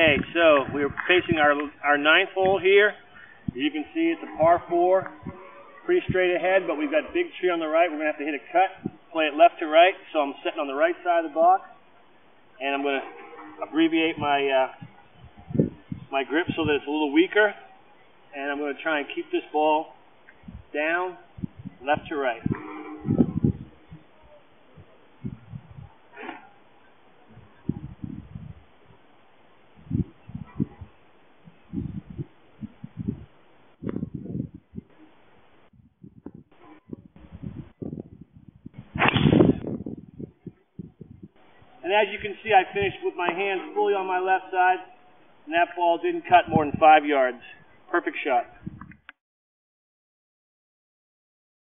Okay, so we're facing our our ninth hole here. You can see, it's a par four, pretty straight ahead, but we've got big tree on the right. We're gonna have to hit a cut, play it left to right. So I'm sitting on the right side of the box, and I'm gonna abbreviate my uh, my grip so that it's a little weaker, and I'm gonna try and keep this ball down, left to right. And as you can see, I finished with my hands fully on my left side, and that ball didn't cut more than five yards. Perfect shot.